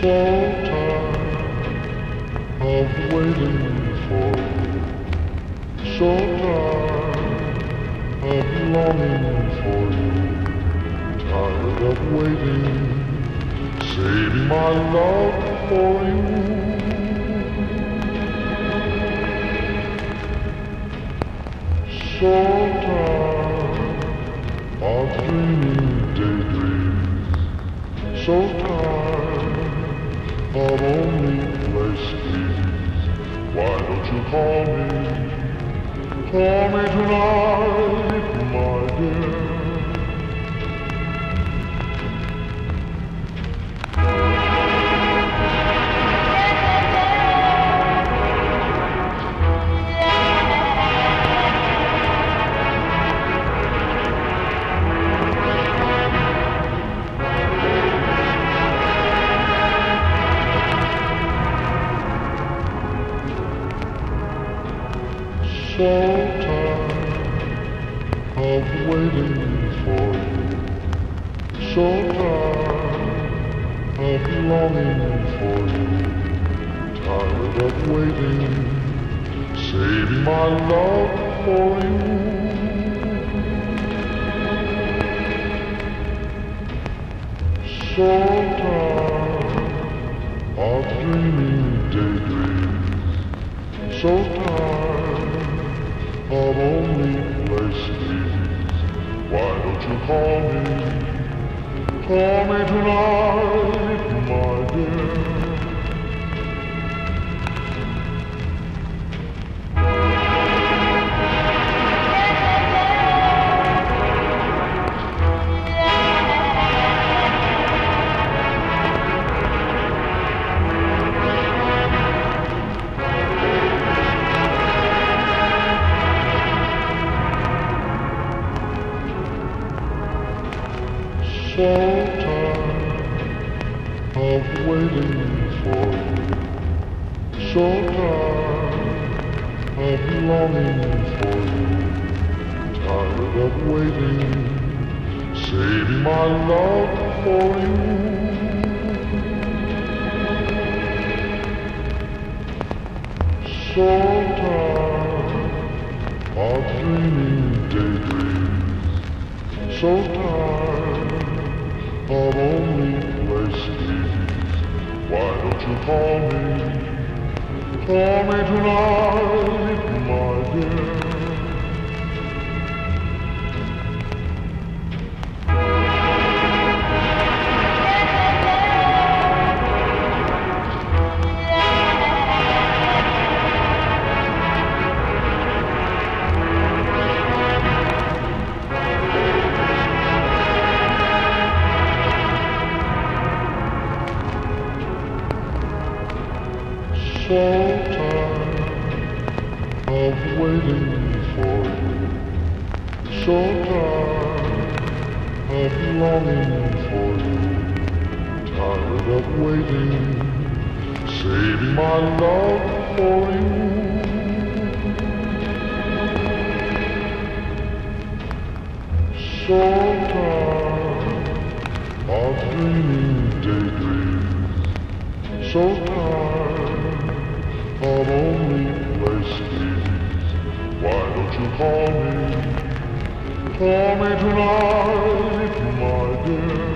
time of waiting for you. So tired of longing for you. Tired of waiting, saving my love for you. So tired of dreaming daydreams. So tired of only places. Why don't you call me? Call me tonight, my dear. So tired of waiting for you. So tired of longing for you. Tired of waiting, saving my love for you. So tired of dreaming daydreams. So tired you call me? Call me tonight, So tired of waiting for you. So tired of longing for you. Tired of waiting, saving my love for you. So tired of dreaming daydreams. So tired of only places. Why don't you call me? Call me tonight, my dear. So tired of waiting for you. So tired of longing for you. Tired of waiting, saving my love for you. So tired of dreaming daydreams. So Why don't you call me? Call me tonight, my dear.